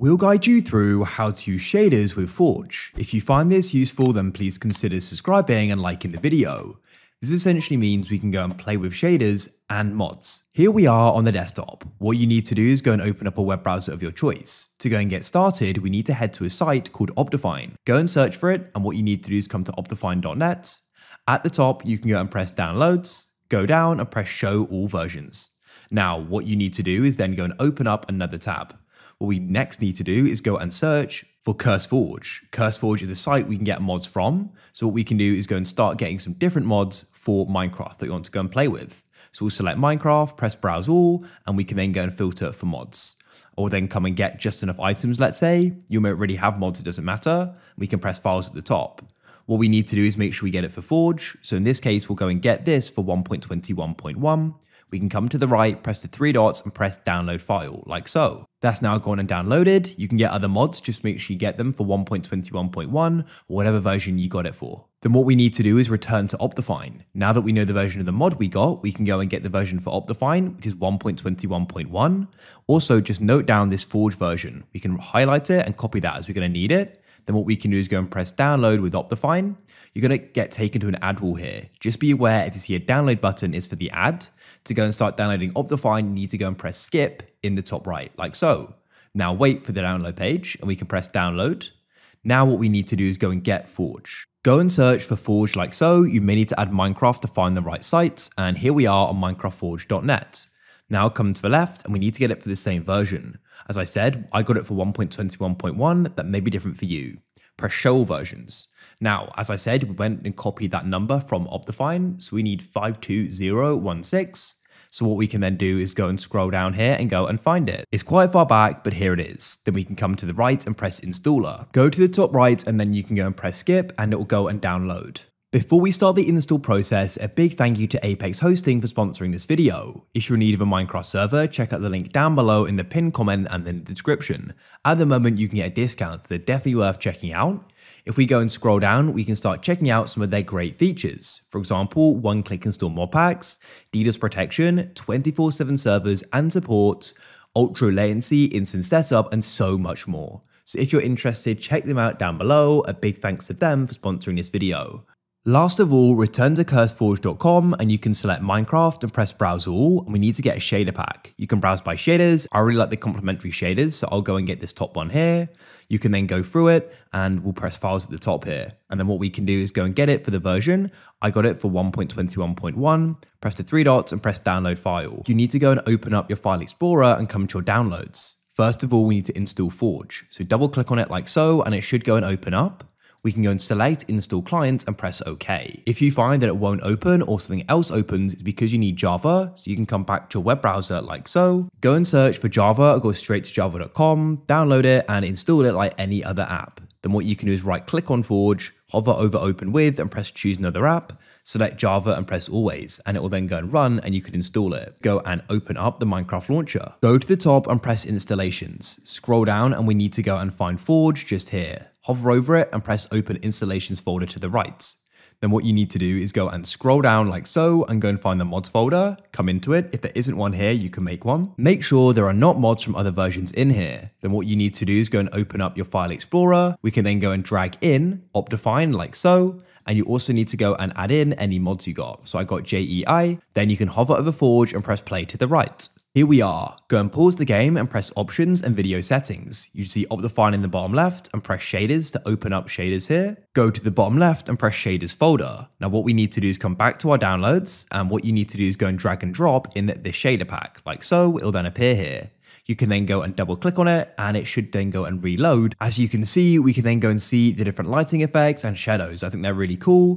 We'll guide you through how to use shaders with Forge. If you find this useful, then please consider subscribing and liking the video. This essentially means we can go and play with shaders and mods. Here we are on the desktop. What you need to do is go and open up a web browser of your choice. To go and get started, we need to head to a site called Optifine. Go and search for it, and what you need to do is come to optifine.net. At the top, you can go and press downloads, go down and press show all versions. Now, what you need to do is then go and open up another tab. What we next need to do is go and search for CurseForge. CurseForge is a site we can get mods from. So what we can do is go and start getting some different mods for Minecraft that we want to go and play with. So we'll select Minecraft, press browse all, and we can then go and filter for mods. Or then come and get just enough items, let's say. You may already have mods, it doesn't matter. We can press files at the top. What we need to do is make sure we get it for Forge. So in this case, we'll go and get this for 1.21.1 we can come to the right, press the three dots and press download file, like so. That's now gone and downloaded. You can get other mods, just make sure you get them for 1.21.1 or whatever version you got it for. Then what we need to do is return to Optifine. Now that we know the version of the mod we got, we can go and get the version for Optifine, which is 1.21.1. Also, just note down this Forge version. We can highlight it and copy that as we're going to need it. Then what we can do is go and press download with Optifine. You're going to get taken to an ad wall here. Just be aware if you see a download button is for the ad. To go and start downloading Optifine, you need to go and press skip in the top right, like so. Now wait for the download page and we can press download. Now what we need to do is go and get Forge. Go and search for Forge like so. You may need to add Minecraft to find the right sites. And here we are on minecraftforge.net. Now come to the left and we need to get it for the same version. As I said, I got it for 1.21.1, that may be different for you. Press show versions. Now, as I said, we went and copied that number from Optifine, so we need 52016. So what we can then do is go and scroll down here and go and find it. It's quite far back, but here it is. Then we can come to the right and press installer. Go to the top right and then you can go and press skip and it will go and download. Before we start the install process, a big thank you to Apex Hosting for sponsoring this video. If you're in need of a Minecraft server, check out the link down below in the pinned comment and in the description. At the moment, you can get a discount, so they're definitely worth checking out. If we go and scroll down, we can start checking out some of their great features. For example, one-click install mod packs, DDoS protection, 24-7 servers and support, ultra latency, instant setup, and so much more. So if you're interested, check them out down below. A big thanks to them for sponsoring this video. Last of all, return to curseforge.com and you can select Minecraft and press browse all and we need to get a shader pack. You can browse by shaders. I really like the complementary shaders, so I'll go and get this top one here. You can then go through it and we'll press files at the top here. And then what we can do is go and get it for the version. I got it for 1.21.1, press the three dots and press download file. You need to go and open up your file explorer and come to your downloads. First of all, we need to install Forge. So double click on it like so and it should go and open up we can go and select install client and press OK. If you find that it won't open or something else opens, it's because you need Java, so you can come back to your web browser like so, go and search for Java or go straight to java.com, download it and install it like any other app. Then what you can do is right click on Forge, hover over open with and press choose another app, select Java and press always, and it will then go and run and you can install it. Go and open up the Minecraft launcher. Go to the top and press installations. Scroll down and we need to go and find Forge just here hover over it and press open installations folder to the right. Then what you need to do is go and scroll down like so and go and find the mods folder, come into it. If there isn't one here, you can make one. Make sure there are not mods from other versions in here. Then what you need to do is go and open up your file explorer. We can then go and drag in Optifine like so. And you also need to go and add in any mods you got. So I got JEI, then you can hover over Forge and press play to the right. Here we are. Go and pause the game and press options and video settings. You see Optifine in the bottom left and press shaders to open up shaders here. Go to the bottom left and press shaders folder. Now what we need to do is come back to our downloads and what you need to do is go and drag and drop in this shader pack like so. It'll then appear here. You can then go and double click on it and it should then go and reload. As you can see, we can then go and see the different lighting effects and shadows. I think they're really cool.